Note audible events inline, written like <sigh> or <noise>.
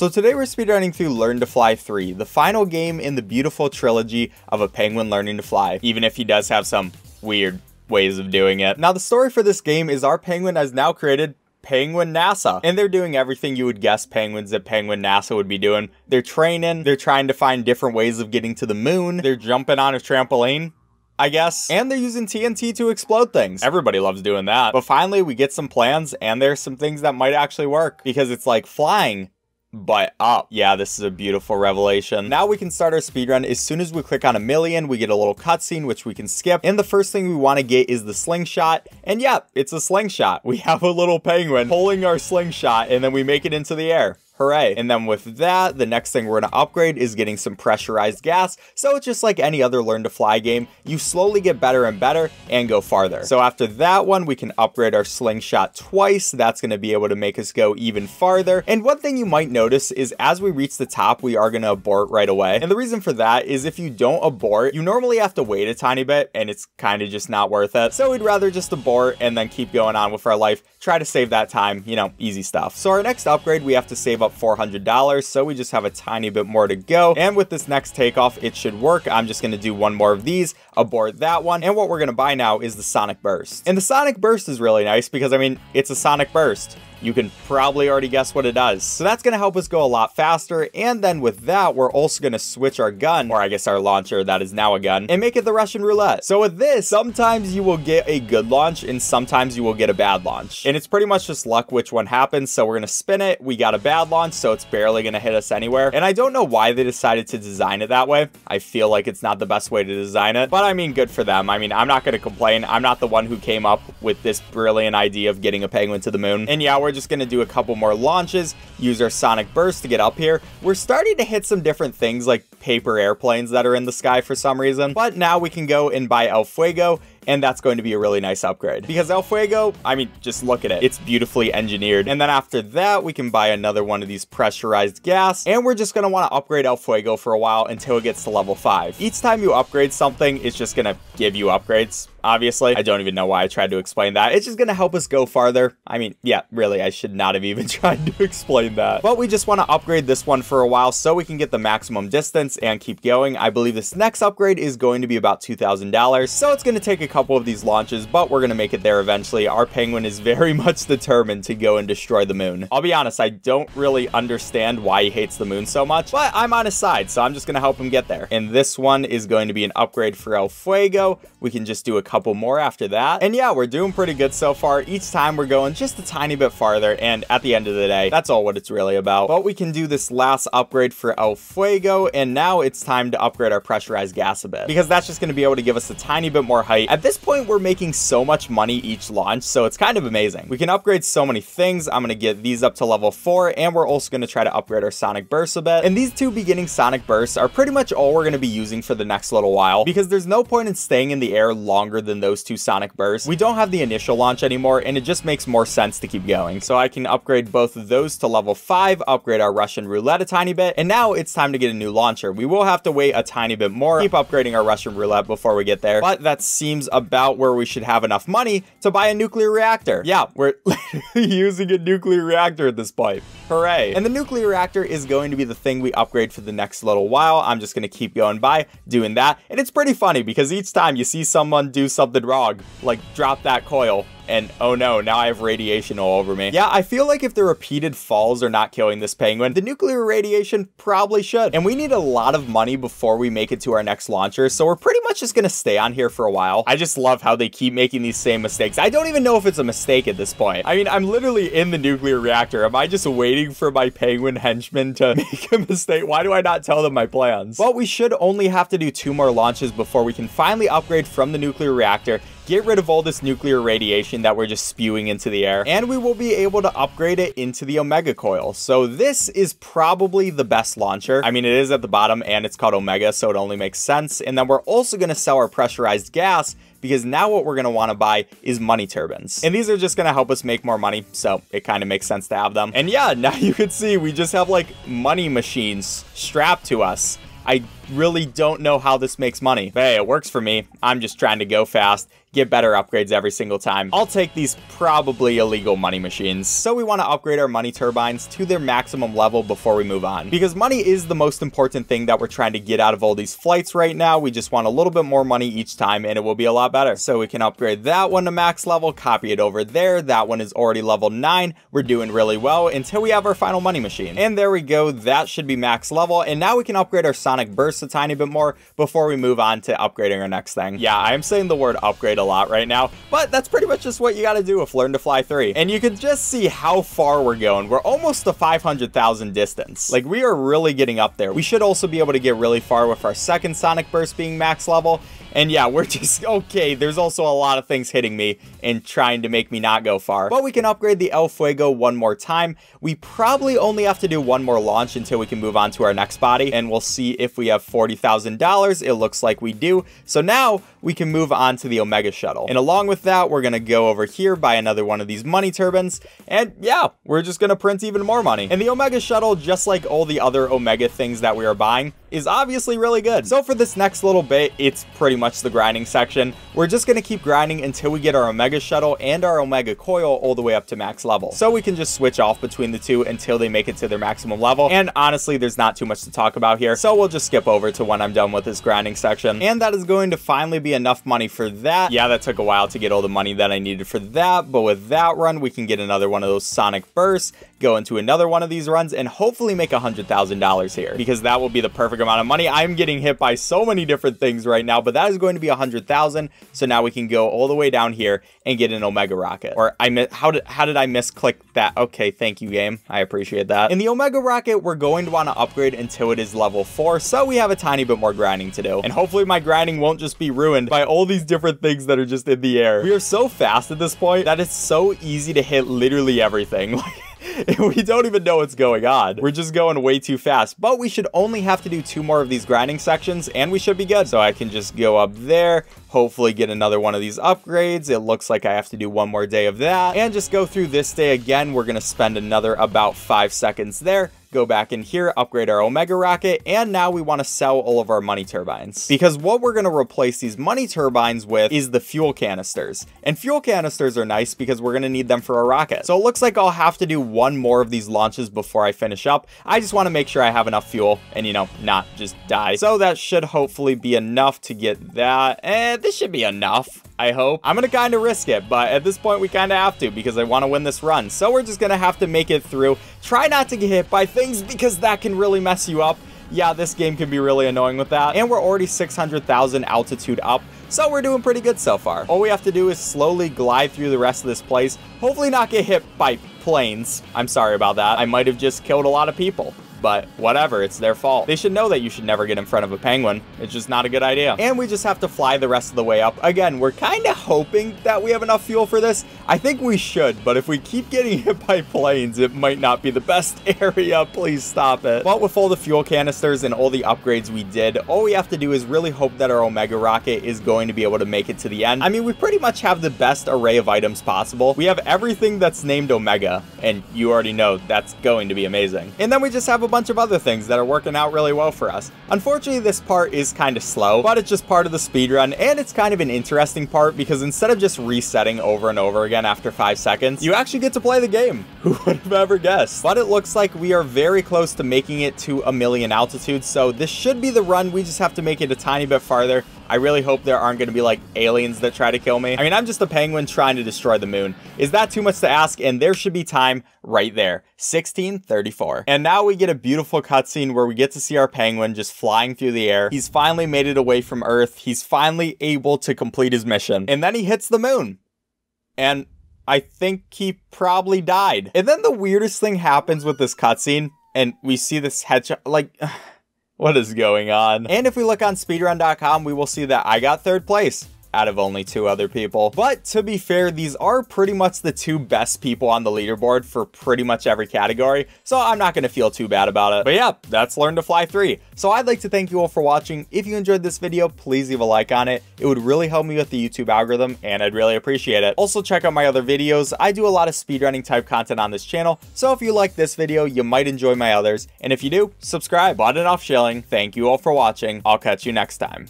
So today we're speedrunning through Learn to Fly 3, the final game in the beautiful trilogy of a penguin learning to fly, even if he does have some weird ways of doing it. Now the story for this game is our penguin has now created Penguin NASA. And they're doing everything you would guess penguins at Penguin NASA would be doing. They're training, they're trying to find different ways of getting to the moon, they're jumping on a trampoline. I guess. And they're using TNT to explode things. Everybody loves doing that. But finally, we get some plans, and there's some things that might actually work because it's like flying but up. Yeah, this is a beautiful revelation. Now we can start our speedrun. As soon as we click on a million, we get a little cutscene, which we can skip. And the first thing we want to get is the slingshot. And yeah, it's a slingshot. We <laughs> have a little penguin pulling our slingshot, and then we make it into the air. Hooray. And then with that, the next thing we're going to upgrade is getting some pressurized gas. So it's just like any other learn to fly game, you slowly get better and better and go farther. So after that one, we can upgrade our slingshot twice. That's going to be able to make us go even farther. And one thing you might notice is as we reach the top, we are going to abort right away. And the reason for that is if you don't abort, you normally have to wait a tiny bit and it's kind of just not worth it. So we'd rather just abort and then keep going on with our life. Try to save that time, you know, easy stuff. So our next upgrade, we have to save up $400, so we just have a tiny bit more to go. And with this next takeoff, it should work. I'm just to do one more of these, abort that one. And what we're to buy now is the Sonic Burst. And the Sonic Burst is really nice because, I mean, it's a Sonic Burst you can probably already guess what it does. So that's going to help us go a lot faster. And then with that, we're also going to switch our gun, or I guess our launcher that is now a gun, and make it the Russian roulette. So with this, sometimes you will get a good launch and sometimes you will get a bad launch. And it's pretty much just luck which one happens. So we're going to spin it. We got a bad launch, so it's barely going to hit us anywhere. And I don't know why they decided to design it that way. I feel like it's not the best way to design it, but I mean, good for them. I mean, I'm not going to complain. I'm not the one who came up with this brilliant idea of getting a penguin to the moon. And yeah, we're we're just going to do a couple more launches, use our Sonic Burst to get up here. We're starting to hit some different things like paper airplanes that are in the sky for some reason. But now we can go and buy El Fuego and that's going to be a really nice upgrade. Because El Fuego, I mean, just look at it. It's beautifully engineered. And then after that, we can buy another one of these pressurized gas, and we're just going to want to upgrade El Fuego for a while until it gets to level 5. Each time you upgrade something, it's just going to give you upgrades obviously. I don't even know why I tried to explain that. It's just going to help us go farther. I mean, yeah, really, I should not have even <laughs> tried to explain that. But we just want to upgrade this one for a while so we can get the maximum distance and keep going. I believe this next upgrade is going to be about $2,000, so it's going to take a couple of these launches, but we're going to make it there eventually. Our penguin is very <laughs> much determined to go and destroy the moon. I'll be honest, I don't really understand why he hates the moon so much, but I'm on his side, so I'm just going to help him get there. And this one is going to be an upgrade for El Fuego. We can just do a couple more after that. And yeah, we're doing pretty good so far. Each time we're going just a tiny bit farther, and at the end of the day, that's all what it's really about. But we can do this last upgrade for El Fuego, and now it's time to upgrade our pressurized gas a bit, because that's just going to be able to give us a tiny bit more height. At this point, we're making so much money each launch, so it's kind of amazing. We can upgrade so many things. I'm to get these up to level 4, and we're also to try to upgrade our Sonic Burst a bit. And these two beginning Sonic Bursts are pretty much all we're to be using for the next little while, because there's no point in staying in the air longer than those two Sonic Bursts. We don't have the initial launch anymore, and it just makes more sense to keep going. So I can upgrade both of those to level 5, upgrade our Russian Roulette a tiny bit, and now it's time to get a new launcher. We will have to wait a tiny bit more, keep upgrading our Russian Roulette before we get there, but that seems about where we should have enough money to buy a nuclear reactor. Yeah, we're <laughs> using a nuclear reactor at this point. Hooray. And the nuclear reactor is going to be the thing we upgrade for the next little while. I'm just going to keep going by doing that. And it's pretty funny because each time you see someone do something wrong, like drop that coil, and oh no, now I have radiation all over me. Yeah, I feel like if the repeated falls are not killing this penguin, the nuclear radiation probably should. And we need a lot of money before we make it to our next launcher, so we're pretty much just gonna stay on here for a while. I just love how they keep making these same mistakes. I don't even know if it's a mistake at this point. I mean, I'm literally in the nuclear reactor. Am I just waiting for my penguin henchmen to <laughs> make a mistake? Why do I not tell them my plans? Well, we should only have to do two more launches before we can finally upgrade from the nuclear reactor get rid of all this nuclear radiation that we're just spewing into the air, and we will be able to upgrade it into the Omega coil. So this is probably the best launcher. I mean, it is at the bottom and it's called Omega, so it only makes sense. And then we're also going to sell our pressurized gas because now what we're going to want to buy is money turbines. And these are just going to help us make more money, so it kind of makes sense to have them. And yeah, <laughs> now you can see we just have like money machines strapped to us. I really don't know how this makes money. But hey, it works for me. I'm just trying to go fast get better upgrades every single time. I'll take these probably illegal money machines. So we want to upgrade our money turbines to their maximum level before we move on. Because money is the most important thing that we're trying to get out of all these flights right now. We just want a little bit more money each time and it will be a lot better. So we can upgrade that one to max level, copy it over there. That one is already level 9. We're doing really well until we have our final money machine. And there we go. That should be max level. And now we can upgrade our sonic burst a tiny bit more before we move on to upgrading our next thing. Yeah, I am saying the word upgrade a lot right now, but that's pretty much just what you gotta do with Learn to Fly 3. And you can just see how far we're going. We're almost to 500,000 distance. Like, we are really getting up there. We should also be able to get really far with our second Sonic Burst being max level, and yeah, we're just, <laughs> okay, there's also a lot of things hitting me and trying to make me not go far. But we can upgrade the El Fuego one more time. We probably only have to do one more launch until we can move on to our next body, and we'll see if we have $40,000. It looks like we do. So now we can move on to the Omega Shuttle. And along with that, we're gonna go over here, buy another one of these money turbines, and yeah, we're just gonna print even more money. And the Omega Shuttle, just like all the other Omega things that we are buying, is obviously really good. So for this next little bit, it's pretty much the grinding section. We're just going to keep grinding until we get our Omega Shuttle and our Omega Coil all the way up to max level. So we can just switch off between the two until they make it to their maximum level. And honestly, there's not too much to talk about here. So we'll just skip over to when I'm done with this grinding section. And that is going to finally be enough money for that. Yeah, that took a while to get all the money that I needed for that. But with that run, we can get another one of those Sonic Bursts, go into another one of these runs, and hopefully make $100,000 here. Because that will be the perfect amount of money. I'm getting hit by so many different things right now, but that is going to be 100,000. So now we can go all the way down here and get an Omega Rocket. Or I how did how did I misclick that? Okay, thank you game. I appreciate that. In the Omega Rocket, we're going to want to upgrade until it is level 4, so we have a tiny bit more grinding to do. And hopefully my grinding won't just be ruined by all these different things that are just in the air. We are so fast at this point that it's so easy to hit literally everything. <laughs> <laughs> we don't even know what's going on. We're just going way too fast, but we should only have to do two more of these grinding sections and we should be good. So I can just go up there, hopefully get another one of these upgrades. It looks like I have to do one more day of that and just go through this day again. We're going to spend another about five seconds there go back in here, upgrade our Omega rocket, and now we want to sell all of our money turbines. Because what we're going to replace these money turbines with is the fuel canisters. And fuel canisters are nice because we're going to need them for a rocket. So it looks like I'll have to do one more of these launches before I finish up. I just want to make sure I have enough fuel and, you know, not just die. So that should hopefully be enough to get that. And this should be enough. I hope. I'm going to kind of risk it, but at this point we kind of have to because I want to win this run. So we're just to have to make it through. Try not to get hit by things because that can really mess you up. Yeah, this game can be really annoying with that. And we're already 600,000 altitude up. So we're doing pretty good so far. All we have to do is slowly glide through the rest of this place. Hopefully not get hit by planes. I'm sorry about that. I might have just killed a lot of people but whatever, it's their fault. They should know that you should never get in front of a penguin. It's just not a good idea. And we just have to fly the rest of the way up. Again, we're kind of hoping that we have enough fuel for this. I think we should, but if we keep getting <laughs> hit by planes, it might not be the best <laughs> area. Please stop it. But with all the fuel canisters and all the upgrades we did, all we have to do is really hope that our Omega rocket is going to be able to make it to the end. I mean, we pretty much have the best array of items possible. We have everything that's named Omega, and you already know that's going to be amazing. And then we just have a bunch of other things that are working out really well for us. Unfortunately, this part is kind of slow, but it's just part of the speedrun, and it's kind of an interesting part because instead of just resetting over and over again after 5 seconds, you actually get to play the game. <laughs> Who would have ever guessed? But it looks like we are very close to making it to a million altitude, so this should be the run. We just have to make it a tiny bit farther. I really hope there aren't going to be like aliens that try to kill me. I mean, I'm just a penguin trying to destroy the moon. Is that too much to ask? And there should be time right there. 1634. And now we get a beautiful cutscene where we get to see our penguin just flying through the air. He's finally made it away from Earth. He's finally able to complete his mission. And then he hits the moon. And I think he probably died. And then the weirdest thing happens with this cutscene. And we see this hedgehog, like... <sighs> What is going on? And if we look on speedrun.com, we will see that I got third place. Out of only two other people. But to be fair, these are pretty much the two best people on the leaderboard for pretty much every category, so I'm not going to feel too bad about it. But yeah, that's Learn to Fly 3. So I'd like to thank you all for watching. If you enjoyed this video, please leave a like on it. It would really help me with the YouTube algorithm, and I'd really appreciate it. Also, check out my other videos. I do a lot of speedrunning type content on this channel, so if you like this video, you might enjoy my others. And if you do, subscribe. But enough shilling. Thank you all for watching. I'll catch you next time.